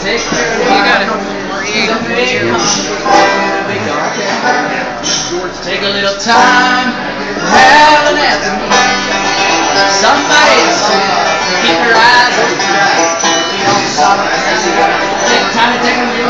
Take care of You gotta a Take a little time, have an afternoon. Somebody said, keep your eyes open. Take time to take a little